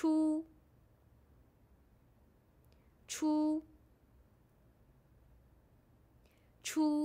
出出出。